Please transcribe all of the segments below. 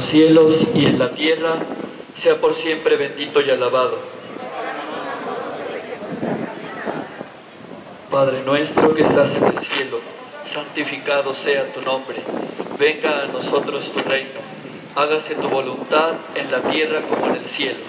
los cielos y en la tierra, sea por siempre bendito y alabado. Padre nuestro que estás en el cielo, santificado sea tu nombre. Venga a nosotros tu reino. Hágase tu voluntad en la tierra como en el cielo.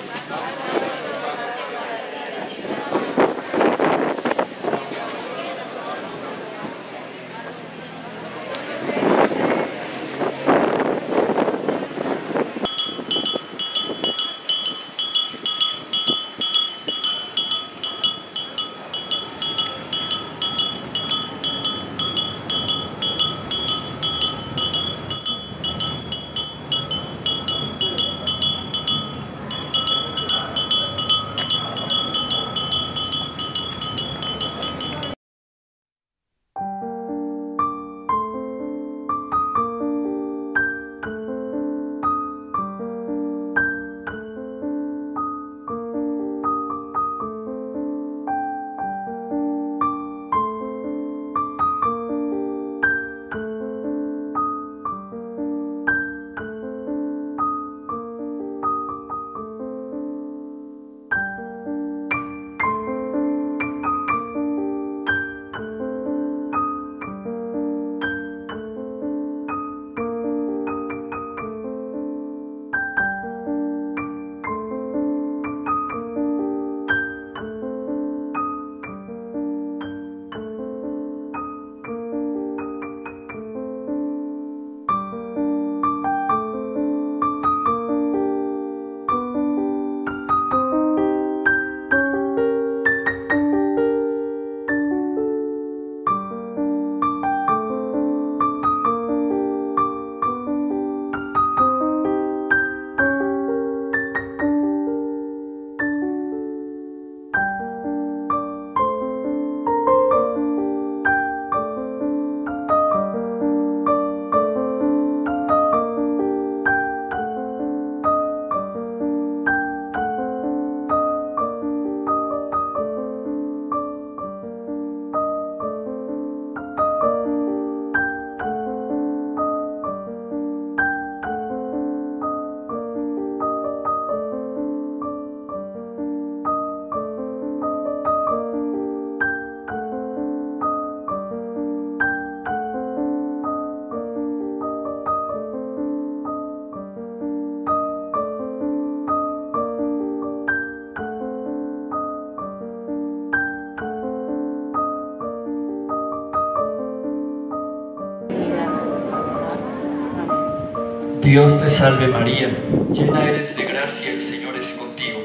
Dios te salve María, llena eres de gracia, el Señor es contigo.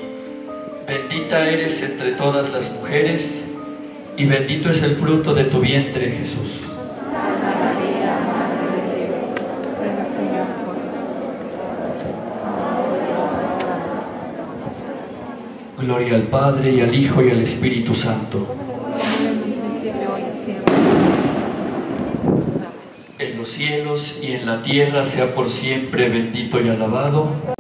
Bendita eres entre todas las mujeres y bendito es el fruto de tu vientre Jesús. Santa María, Madre de Dios, ruega Señor por nosotros. Gloria al Padre y al Hijo y al Espíritu Santo. En los cielos y en la tierra sea por siempre bendito y alabado.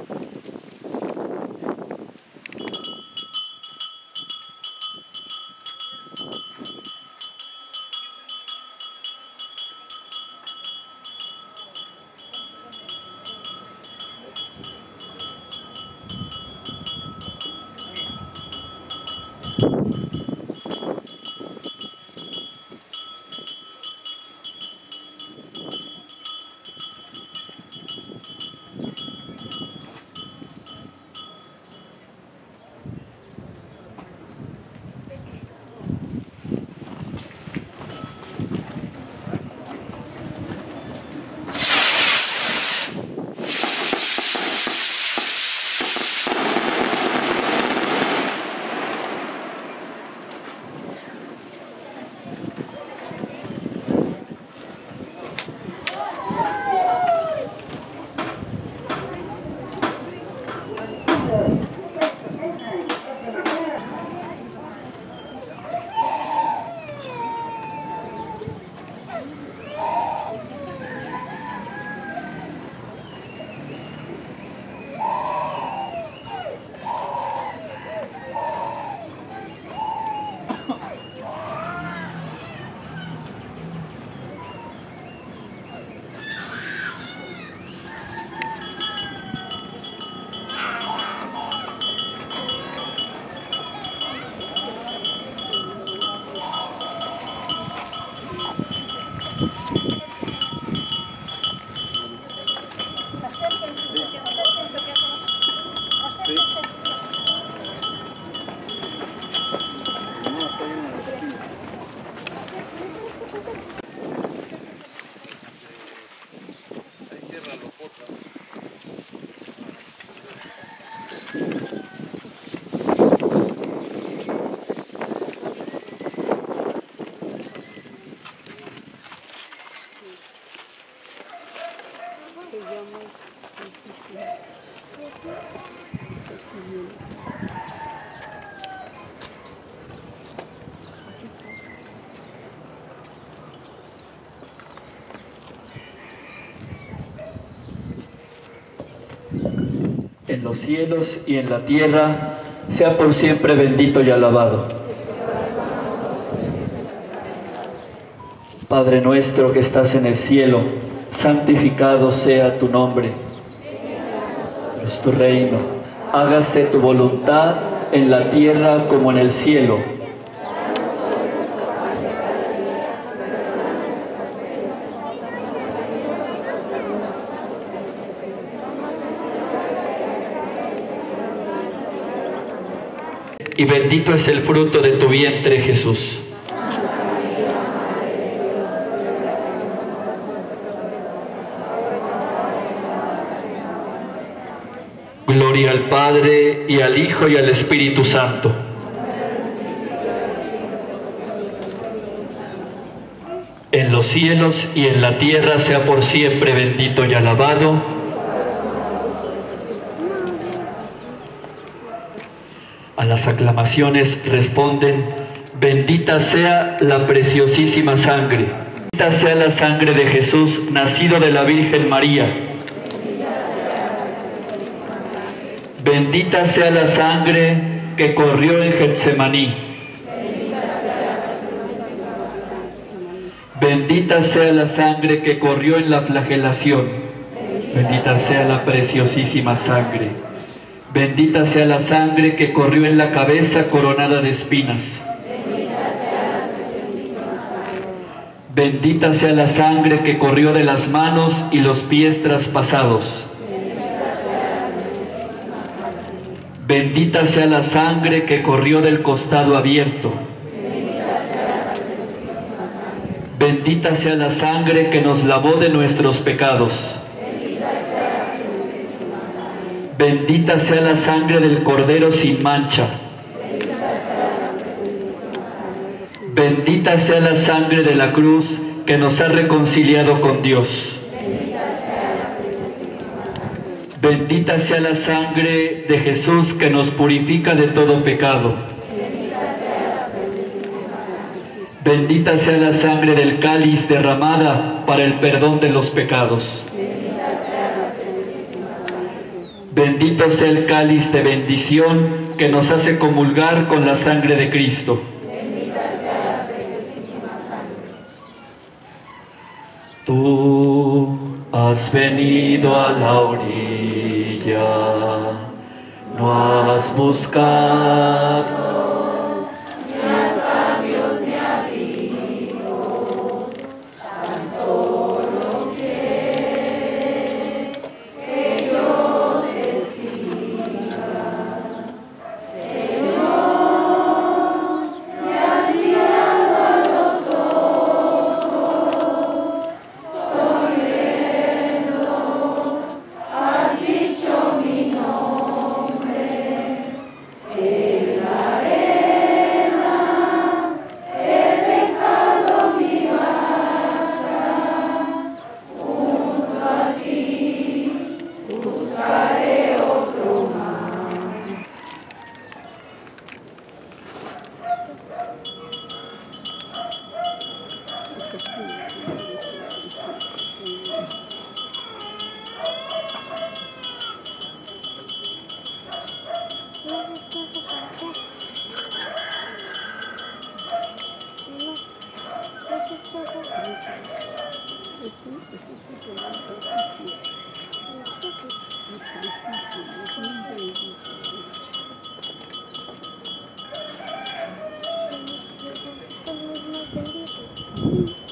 En los cielos y en la tierra, sea por siempre bendito y alabado. Padre nuestro que estás en el cielo, santificado sea tu nombre. Es tu reino. Hágase tu voluntad en la tierra como en el cielo. Y bendito es el fruto de tu vientre, Jesús. Gloria al Padre y al Hijo y al Espíritu Santo. En los cielos y en la tierra sea por siempre bendito y alabado. A las aclamaciones responden, bendita sea la preciosísima sangre, bendita sea la sangre de Jesús, nacido de la Virgen María. Bendita sea la sangre que corrió en Getsemaní. Bendita sea la sangre que corrió en la flagelación. Bendita sea la preciosísima sangre. Bendita sea la sangre que corrió en la cabeza coronada de espinas. Bendita sea la sangre que corrió de las manos y los pies traspasados. Bendita sea la sangre que corrió del costado abierto. Bendita sea la sangre que nos lavó de nuestros pecados. Bendita sea la sangre del Cordero sin mancha. Bendita sea la sangre de la cruz que nos ha reconciliado con Dios. Bendita sea la sangre de Jesús que nos purifica de todo pecado. Bendita sea la sangre del cáliz derramada para el perdón de los pecados. Bendito sea el cáliz de bendición que nos hace comulgar con la sangre de Cristo. Tú has venido a la orilla, no has buscado Música